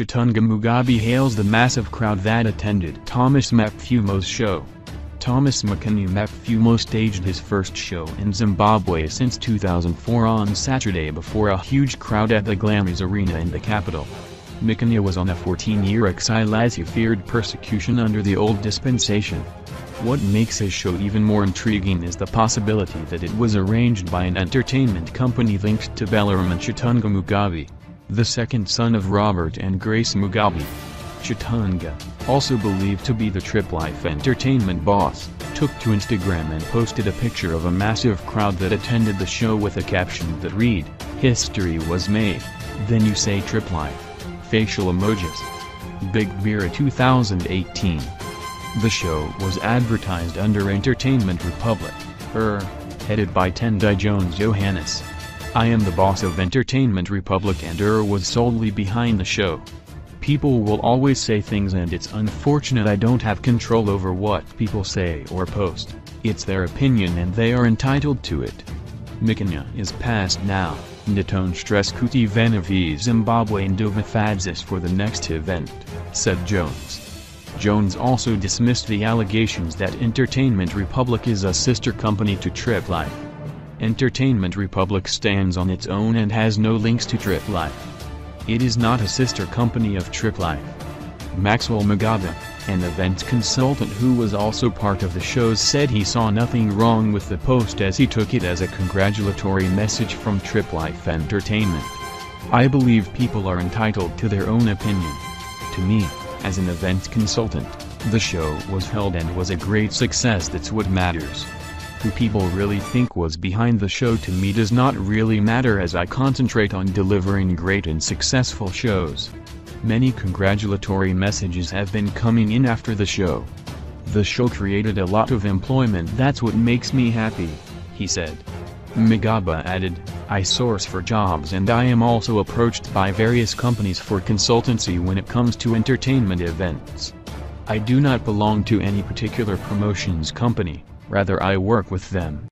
Chatunga Mugabe hails the massive crowd that attended Thomas Mapfumo's show. Thomas Mukanya Mapfumo staged his first show in Zimbabwe since 2004 on Saturday before a huge crowd at the Glamis Arena in the capital. Mukanya was on a 14-year exile as he feared persecution under the old dispensation. What makes his show even more intriguing is the possibility that it was arranged by an entertainment company linked to Bellarmine Chatunga Mugabe, the second son of Robert and Grace Mugabe. Chatunga, also believed to be the Trip Life Entertainment boss, took to Instagram and posted a picture of a massive crowd that attended the show with a caption that read, History was made, then you say Trip Life. Facial emojis. Big Beer 2018 the show was advertised under Entertainment Republic, ER, headed by Tendai Jones Johannes. I am the boss of Entertainment Republic and ER was solely behind the show. People will always say things and it's unfortunate I don't have control over what people say or post, it's their opinion and they are entitled to it. Mukanya is past now, Natone stress kuti Zimbabwe Ndovafadzis for the next event, said Jones. Jones also dismissed the allegations that Entertainment Republic is a sister company to Trip Life. Entertainment Republic stands on its own and has no links to Trip Life. It is not a sister company of Trip Life. Maxwell Mugabe, an event consultant who was also part of the shows said he saw nothing wrong with the post as he took it as a congratulatory message from Trip Life Entertainment. I believe people are entitled to their own opinion. To me, as an event consultant, the show was held and was a great success that's what matters. Who people really think was behind the show to me does not really matter as I concentrate on delivering great and successful shows. Many congratulatory messages have been coming in after the show. The show created a lot of employment that's what makes me happy, he said. Mugabe added, I source for jobs and I am also approached by various companies for consultancy when it comes to entertainment events. I do not belong to any particular promotions company, rather I work with them,